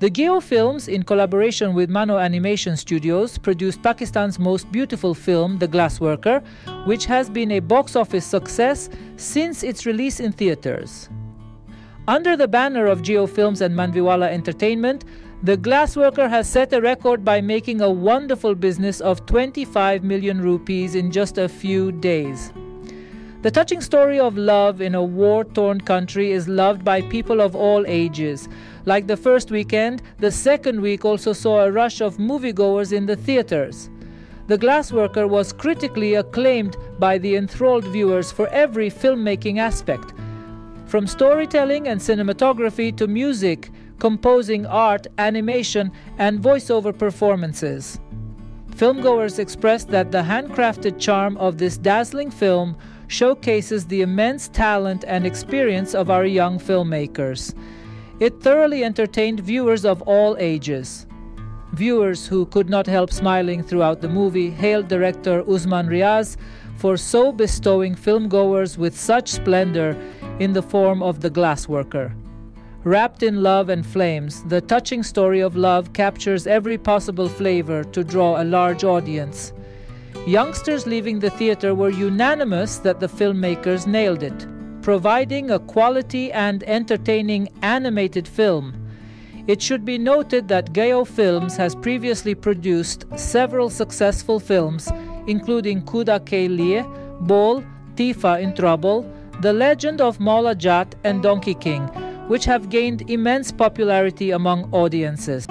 The Geo Films, in collaboration with Mano Animation Studios, produced Pakistan's most beautiful film, The Glassworker, which has been a box office success since its release in theaters. Under the banner of Geo Films and Mandviwalla Entertainment, The Glassworker has set a record by making a wonderful business of 25 million rupees in just a few days. The touching story of love in a war torn country is loved by people of all ages. Like the first weekend, the second week also saw a rush of moviegoers in the theaters. The Glassworker was critically acclaimed by the enthralled viewers for every filmmaking aspect, from storytelling and cinematography to music, composing art, animation, and voiceover performances. Filmgoers expressed that the handcrafted charm of this dazzling film showcases the immense talent and experience of our young filmmakers. It thoroughly entertained viewers of all ages. Viewers who could not help smiling throughout the movie hailed director Usman Riaz for so bestowing filmgoers with such splendor in the form of the glassworker. Wrapped in love and flames, the touching story of love captures every possible flavor to draw a large audience. Youngsters leaving the theater were unanimous that the filmmakers nailed it, providing a quality and entertaining animated film. It should be noted that Geo Films has previously produced several successful films, including Khuda Kay Liye, Bol, Teefa in Trouble, The Legend of Maula Jat, and Donkey King, which have gained immense popularity among audiences.